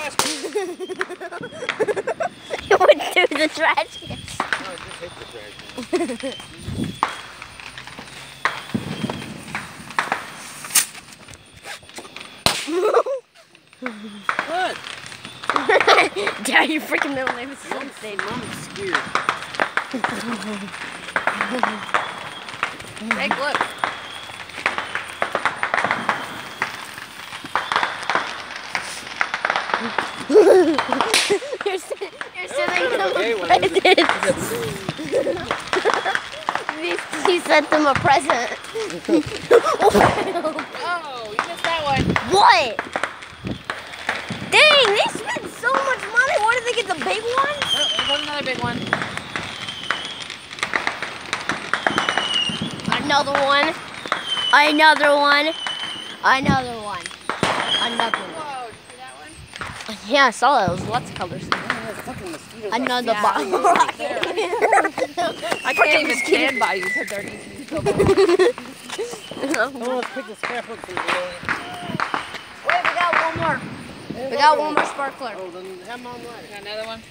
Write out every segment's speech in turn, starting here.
trash can. You went through the trash can. No, I just hit the trash can. What? Dad, your freaking middle name is Mom, Sunday. Mom's scared. Take a look. You're, sitting them a present. he, he sent them a present. Oh, you missed that one. What? Dang, they spent so much money. What did they get? The big one? Uh, oh, there's another big one. Another one. Another one. Another one. Another one. Whoa, did you see that one? Yeah, I saw that. It was lots of colors. Another Yeah, bottle. right there. I can't even stand by you because they're eating so bad. Oh, let's pick the scrapbook from below. Wait, we got one more. We got one more sparkler. Oh, then have them on light. Got another one?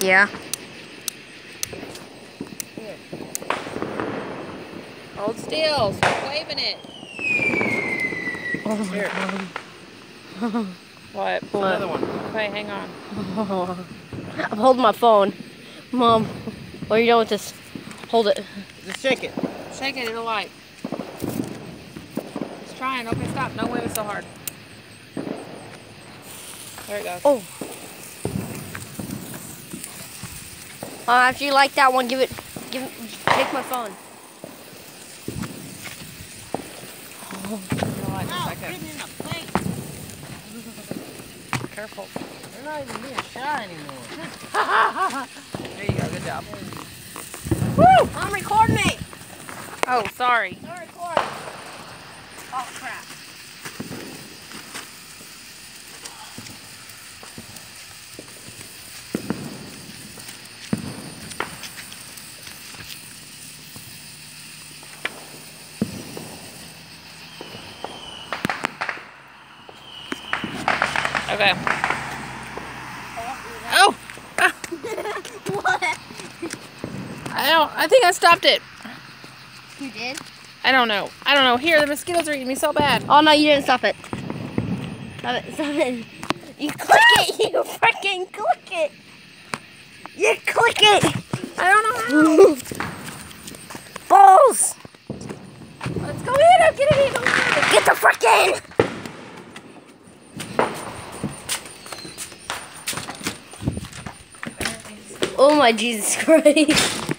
Yeah. Hold still. Stop waving it. Oh Here, What? another one. Okay, hang on. I'm holding my phone. Mom, what are you doing with this? Hold it. Just shake it. Shake it, it'll light. It's trying. Okay, stop. Don't wave it so hard. There it goes. Oh. Uh, after you like that one, give it, give, it- take my phone. It'll light in a second. in the face. Careful. They're not even being shy anymore. There you go. Good job. I'm recording me. Oh, sorry. Recording. Oh crap. Okay. Oh! what? I don't. I think I stopped it. You did? I don't know. I don't know. Here, the mosquitoes are eating me so bad. Oh no, you didn't stop it. Stop it, stop it. You click it, you freaking click it. You click it. I don't know how. Balls. Let's go in. I'm getting it. Get the frickin'! Oh my Jesus Christ.